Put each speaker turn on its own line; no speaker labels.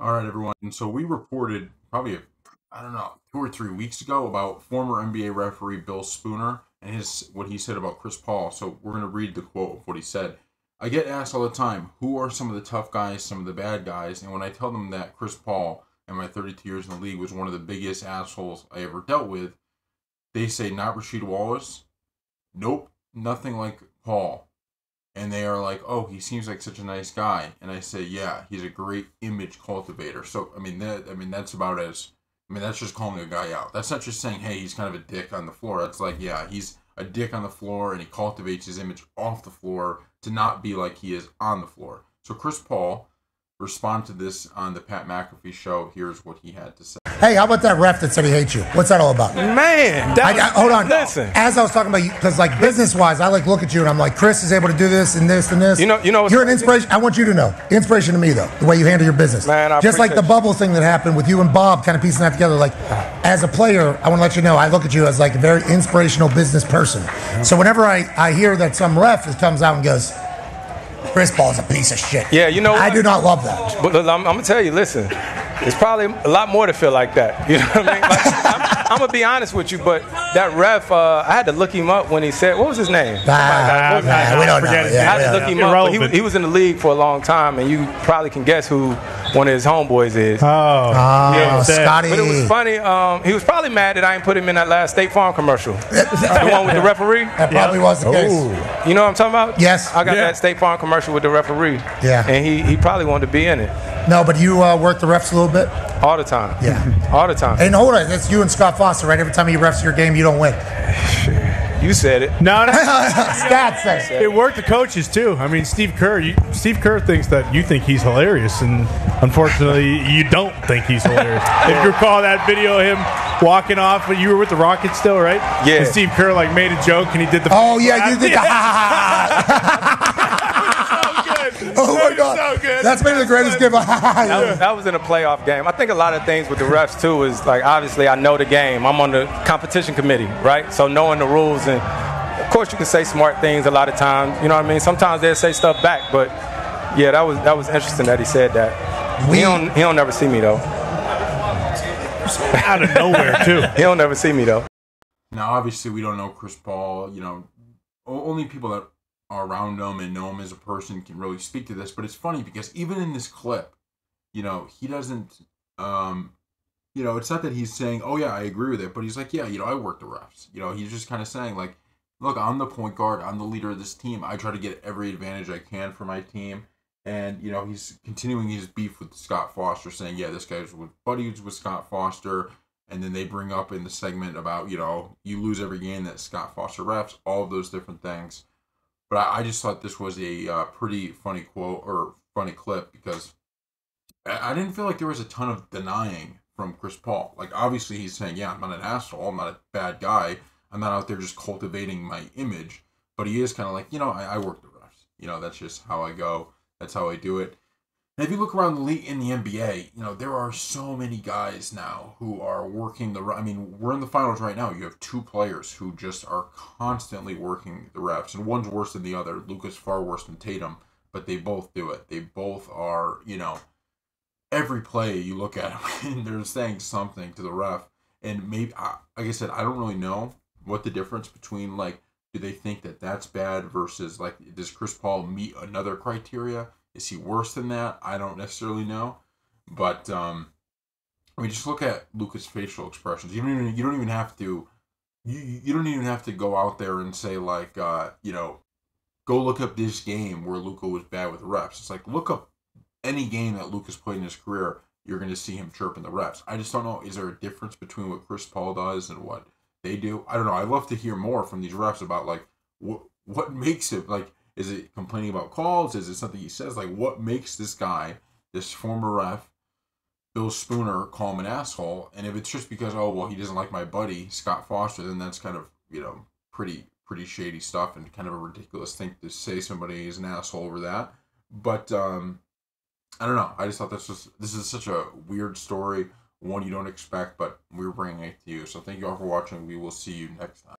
All right, everyone. And so we reported probably, I don't know, two or three weeks ago about former NBA referee Bill Spooner and his what he said about Chris Paul. So we're going to read the quote of what he said. I get asked all the time, who are some of the tough guys, some of the bad guys? And when I tell them that Chris Paul, in my 32 years in the league, was one of the biggest assholes I ever dealt with, they say, not Rasheed Wallace. Nope, nothing like Paul and they are like, "Oh, he seems like such a nice guy," and I say, "Yeah, he's a great image cultivator." So, I mean, that I mean, that's about as I mean, that's just calling a guy out. That's not just saying, "Hey, he's kind of a dick on the floor." That's like, yeah, he's a dick on the floor, and he cultivates his image off the floor to not be like he is on the floor. So, Chris Paul respond to this on the Pat McAfee show. Here's what he had to say.
Hey, how about that ref that said he hates you? What's that all about?
Man, that
I, I, hold on.
Listen,
As I was talking about you, because like business wise, I like look at you and I'm like, Chris is able to do this and this and this.
You know- you know
you're an inspiration. I want you to know, inspiration to me though, the way you handle your business.
Man, I
just like the bubble thing that happened with you and Bob, kind of piecing that together. Like, as a player, I want to let you know, I look at you as like a very inspirational business person. So whenever I I hear that some ref comes out and goes, Chris Paul's a piece of shit.
Yeah, you know
I
what?
do not love that.
But look, I'm, I'm gonna tell you, listen, it's probably a lot more to feel like that. You know what I mean? Like, I'm, I'm gonna be honest with you, but that ref, uh, I had to look him up when he said, what was his name?
Ah, man, we don't know.
forget it.
Yeah,
I had to look him up. But he, he was in the league for a long time, and you probably can guess who one of his homeboys is.
Oh,
Oh,
Yeah,
Scotty.
But it was funny. Um, he was probably mad that I didn't put him in that last State Farm commercial. the one with the referee.
That probably was the case.
You know what I'm talking about?
Yes.
I got
Yeah.
that State Farm commercial with the referee.
Yeah.
And he, he probably wanted to be in it
No, but you uh, work the refs a little bit.
all the time.
Yeah.
All the time.
And hold on, that's you and Scott Foster, right? Every time he refs your game, you don't win.
You said it.
no, no.
Stats says.
It worked the coaches too. I mean, Steve Kerr. You, Steve Kerr thinks that you think he's hilarious, and unfortunately, you don't think he's hilarious. if you recall that video of him walking off, but you were with the Rockets still, right?
Yeah.
And Steve Kerr like made a joke, and he did the.
Oh yeah, you did. The, oh my god,
So good.
that's maybe the greatest gift.
That was, that was in a playoff game. I think a lot of things with the refs too is like obviously I know the game. I'm on the competition committee, right? So knowing the rules and of course you can say smart things a lot of times. You know what I mean? Sometimes they'll say stuff back, but yeah, that was that was interesting that he said that.
We-
he don't he don't never see me though.
out of nowhere too.
He don't never see me though.
Now, obviously, we don't know Chris Paul. You know, only people that are around him and know him as a person can really speak to this. But it's funny because even in this clip, you know, he doesn't. Um, you know, it's not that he's saying, "Oh yeah, I agree with it," but he's like, "Yeah, you know, I work the refs." You know, he's just kind of saying like, "Look, I'm the point guard. I'm the leader of this team. I try to get every advantage I can for my team." And you know, he's continuing his beef with Scott Foster, saying, "Yeah, this guy's with buddies with Scott Foster." and then they bring up in the segment about you know you lose every game that Scott Foster refs, all of those different things. But I, I just thought this was a uh, pretty funny quote or funny clip because I, I didn't feel like there was a ton of denying from Chris Paul. Like obviously he's saying, yeah, I'm not an asshole, I'm not a bad guy, I'm not out there just cultivating my image. But he is kind of like, you know, I, I work the refs. You know, that's just how I go. That's how I do it. And if you look around the league in the NBA, you know there are so many guys now who are working the. I mean, we're in the finals right now. You have two players who just are constantly working the refs, and one's worse than the other. Luka's far worse than Tatum, but they both do it. They both are, you know, every play you look at them, and they're saying something to the ref. And maybe, like I said, I don't really know what the difference between like, do they think that that's bad versus like, does Chris Paul meet another criteria? Is he worse than that? I don't necessarily know, but um, I mean, just look at Luka's facial expressions. You don't even you don't even have to you you don't even have to go out there and say like uh, you know go look up this game where Luka was bad with refs. It's like look up any game that Luka's played in his career. You're going to see him chirping the refs. I just don't know. Is there a difference between what Chris Paul does and what they do? I don't know. I'd love to hear more from these refs about like what what makes it like. Is it complaining about calls? Is it something he says? Like, what makes this guy, this former ref, Bill Spooner, call him an asshole? And if it's just because, oh, well, he doesn't like my buddy, Scott Foster, then that's kind of, you know, pretty, pretty shady stuff and kind of a ridiculous thing to say somebody is an asshole over that. But, um, I don't know. I just thought this was, this is such a weird story, one you don't expect, but we're bringing it to you. So thank you all for watching. We will see you next time.